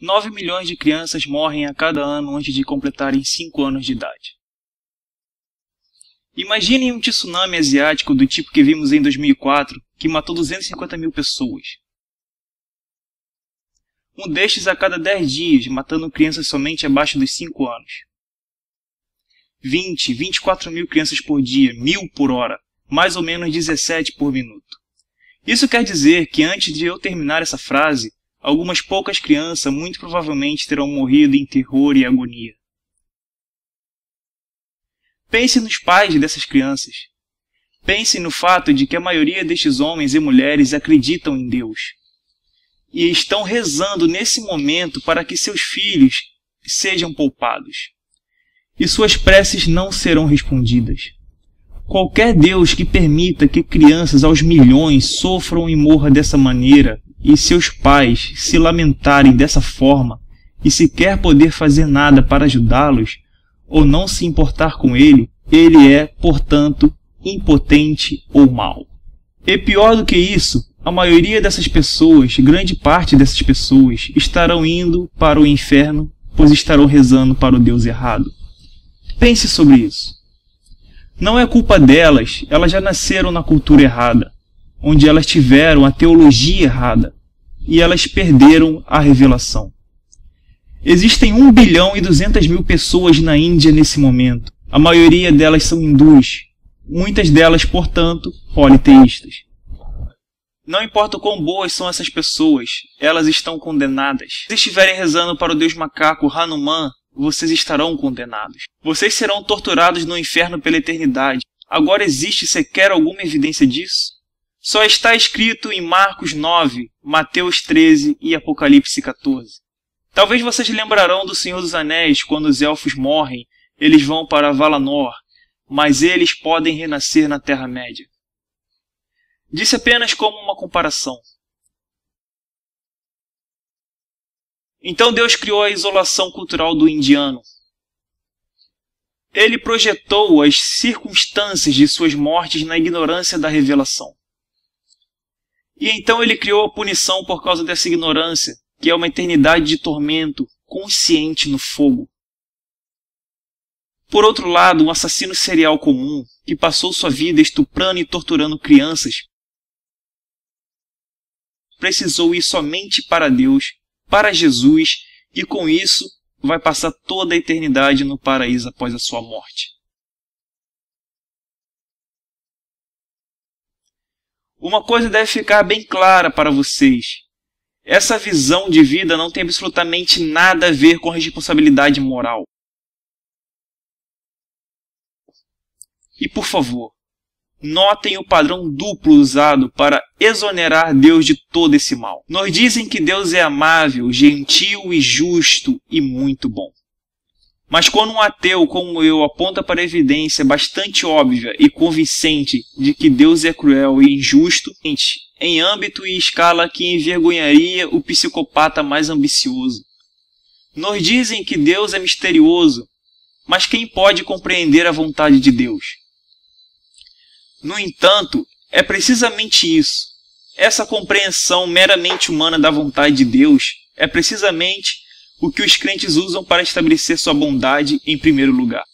9 milhões de crianças morrem a cada ano antes de completarem 5 anos de idade. Imaginem um tsunami asiático do tipo que vimos em 2004, que matou 250 mil pessoas. Um destes a cada 10 dias, matando crianças somente abaixo dos 5 anos. 20, 24 mil crianças por dia, mil por hora, mais ou menos 17 por minuto. Isso quer dizer que antes de eu terminar essa frase, algumas poucas crianças muito provavelmente terão morrido em terror e agonia. Pense nos pais dessas crianças. Pense no fato de que a maioria destes homens e mulheres acreditam em Deus e estão rezando nesse momento para que seus filhos sejam poupados. E suas preces não serão respondidas. Qualquer Deus que permita que crianças aos milhões sofram e morram dessa maneira e seus pais se lamentarem dessa forma e sequer poder fazer nada para ajudá-los ou não se importar com ele, ele é, portanto, impotente ou mau. E pior do que isso, a maioria dessas pessoas, grande parte dessas pessoas, estarão indo para o inferno, pois estarão rezando para o Deus errado. Pense sobre isso. Não é culpa delas, elas já nasceram na cultura errada, onde elas tiveram a teologia errada, e elas perderam a revelação. Existem 1 bilhão e 200 mil pessoas na Índia nesse momento. A maioria delas são hindus, muitas delas, portanto, politeístas. Não importa o quão boas são essas pessoas, elas estão condenadas. Se estiverem rezando para o deus macaco Hanuman, vocês estarão condenados. Vocês serão torturados no inferno pela eternidade. Agora existe sequer alguma evidência disso? Só está escrito em Marcos 9, Mateus 13 e Apocalipse 14. Talvez vocês lembrarão do Senhor dos Anéis quando os elfos morrem, eles vão para Valanor, mas eles podem renascer na Terra-média. Disse apenas como uma comparação. Então Deus criou a isolação cultural do indiano. Ele projetou as circunstâncias de suas mortes na ignorância da revelação. E então ele criou a punição por causa dessa ignorância, que é uma eternidade de tormento consciente no fogo. Por outro lado, um assassino serial comum, que passou sua vida estuprando e torturando crianças, precisou ir somente para Deus, para Jesus, e com isso vai passar toda a eternidade no paraíso após a sua morte. Uma coisa deve ficar bem clara para vocês. Essa visão de vida não tem absolutamente nada a ver com responsabilidade moral. E por favor, Notem o padrão duplo usado para exonerar Deus de todo esse mal. Nos dizem que Deus é amável, gentil e justo e muito bom. Mas quando um ateu como eu aponta para a evidência bastante óbvia e convincente de que Deus é cruel e injusto, em âmbito e escala que envergonharia o psicopata mais ambicioso. Nos dizem que Deus é misterioso, mas quem pode compreender a vontade de Deus? No entanto, é precisamente isso. Essa compreensão meramente humana da vontade de Deus é precisamente o que os crentes usam para estabelecer sua bondade em primeiro lugar.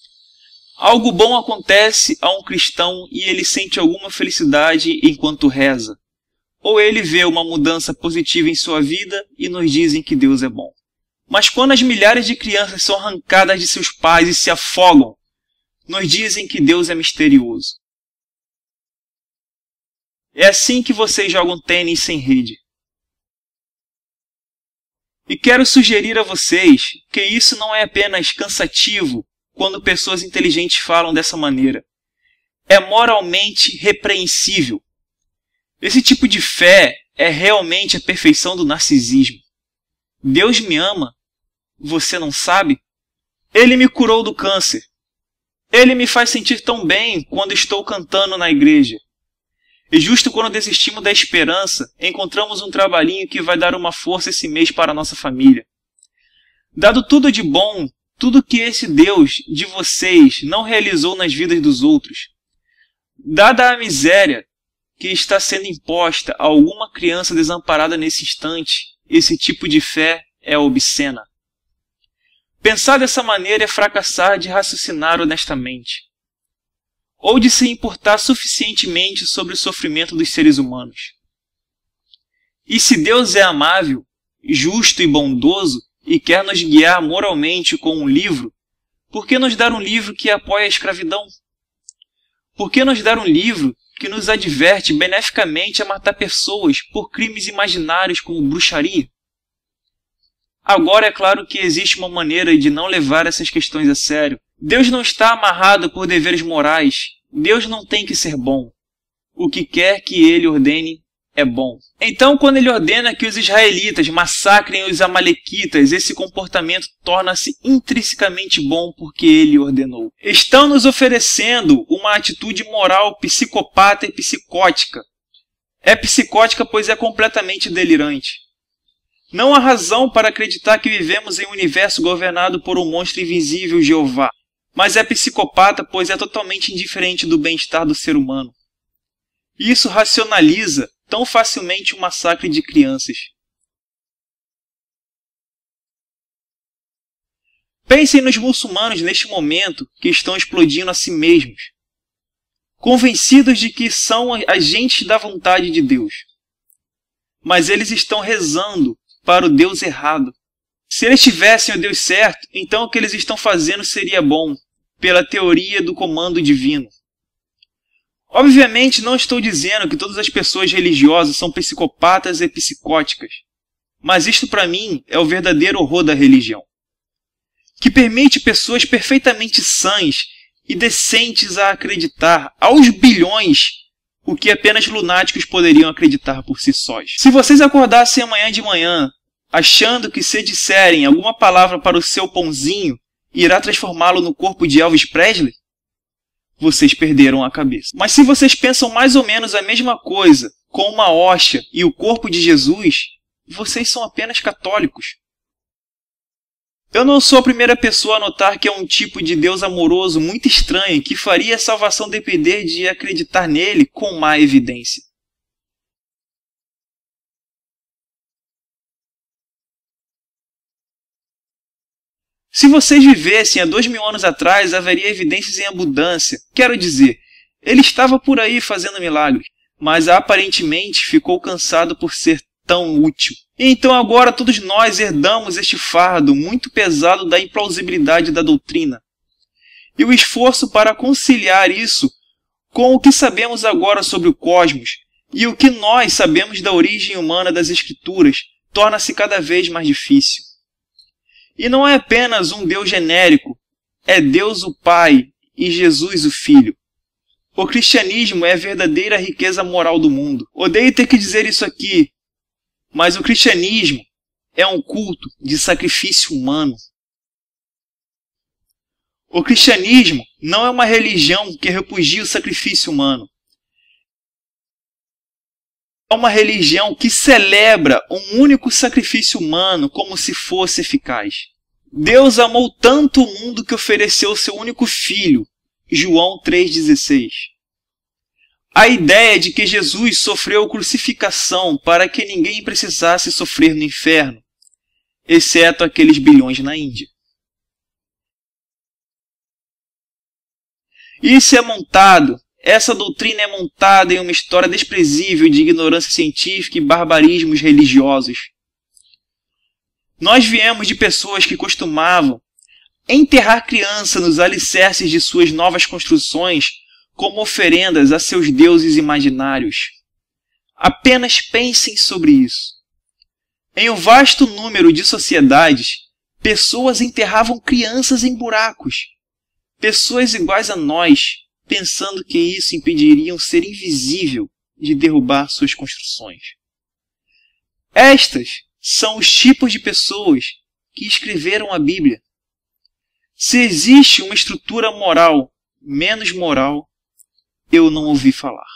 Algo bom acontece a um cristão e ele sente alguma felicidade enquanto reza. Ou ele vê uma mudança positiva em sua vida e nos dizem que Deus é bom. Mas quando as milhares de crianças são arrancadas de seus pais e se afogam, nos dizem que Deus é misterioso. É assim que vocês jogam tênis sem rede. E quero sugerir a vocês que isso não é apenas cansativo quando pessoas inteligentes falam dessa maneira. É moralmente repreensível. Esse tipo de fé é realmente a perfeição do narcisismo. Deus me ama, você não sabe? Ele me curou do câncer. Ele me faz sentir tão bem quando estou cantando na igreja. E justo quando desistimos da esperança, encontramos um trabalhinho que vai dar uma força esse mês para a nossa família. Dado tudo de bom, tudo que esse Deus de vocês não realizou nas vidas dos outros, dada a miséria que está sendo imposta a alguma criança desamparada nesse instante, esse tipo de fé é obscena. Pensar dessa maneira é fracassar de raciocinar honestamente, ou de se importar suficientemente sobre o sofrimento dos seres humanos. E se Deus é amável, justo e bondoso e quer nos guiar moralmente com um livro, por que nos dar um livro que apoia a escravidão? Por que nos dar um livro que nos adverte beneficamente a matar pessoas por crimes imaginários como bruxaria? Agora é claro que existe uma maneira de não levar essas questões a sério. Deus não está amarrado por deveres morais. Deus não tem que ser bom. O que quer que ele ordene é bom. Então, quando ele ordena que os israelitas massacrem os amalequitas, esse comportamento torna-se intrinsecamente bom porque ele ordenou. Estão nos oferecendo uma atitude moral psicopata e psicótica. É psicótica pois é completamente delirante. Não há razão para acreditar que vivemos em um universo governado por um monstro invisível Jeová, mas é psicopata pois é totalmente indiferente do bem-estar do ser humano. Isso racionaliza tão facilmente o massacre de crianças. Pensem nos muçulmanos neste momento que estão explodindo a si mesmos, convencidos de que são agentes da vontade de Deus. Mas eles estão rezando para o Deus errado. Se eles tivessem o Deus certo, então o que eles estão fazendo seria bom, pela teoria do comando divino. Obviamente, não estou dizendo que todas as pessoas religiosas são psicopatas e psicóticas, mas isto para mim é o verdadeiro horror da religião, que permite pessoas perfeitamente sãs e decentes a acreditar aos bilhões o que apenas lunáticos poderiam acreditar por si sós. Se vocês acordassem amanhã de manhã achando que se disserem alguma palavra para o seu pãozinho irá transformá-lo no corpo de Elvis Presley, vocês perderam a cabeça. Mas se vocês pensam mais ou menos a mesma coisa com uma hóstia e o corpo de Jesus, vocês são apenas católicos. Eu não sou a primeira pessoa a notar que é um tipo de Deus amoroso muito estranho que faria a salvação depender de acreditar nele com má evidência. Se vocês vivessem há dois mil anos atrás, haveria evidências em abundância. Quero dizer, ele estava por aí fazendo milagres, mas aparentemente ficou cansado por ser tão útil. Então agora todos nós herdamos este fardo muito pesado da implausibilidade da doutrina. E o esforço para conciliar isso com o que sabemos agora sobre o cosmos e o que nós sabemos da origem humana das Escrituras torna-se cada vez mais difícil. E não é apenas um Deus genérico, é Deus o Pai e Jesus o Filho. O cristianismo é a verdadeira riqueza moral do mundo. Odeio ter que dizer isso aqui, mas o cristianismo é um culto de sacrifício humano. O cristianismo não é uma religião que repudia o sacrifício humano. É uma religião que celebra um único sacrifício humano como se fosse eficaz. Deus amou tanto o mundo que ofereceu seu único filho. João 3,16. A ideia de que Jesus sofreu crucificação para que ninguém precisasse sofrer no inferno, exceto aqueles bilhões na Índia. Isso é montado essa doutrina é montada em uma história desprezível de ignorância científica e barbarismos religiosos. Nós viemos de pessoas que costumavam enterrar criança nos alicerces de suas novas construções como oferendas a seus deuses imaginários. Apenas pensem sobre isso. Em um vasto número de sociedades, pessoas enterravam crianças em buracos. Pessoas iguais a nós pensando que isso impediria um ser invisível de derrubar suas construções. Estas são os tipos de pessoas que escreveram a Bíblia. Se existe uma estrutura moral menos moral, eu não ouvi falar.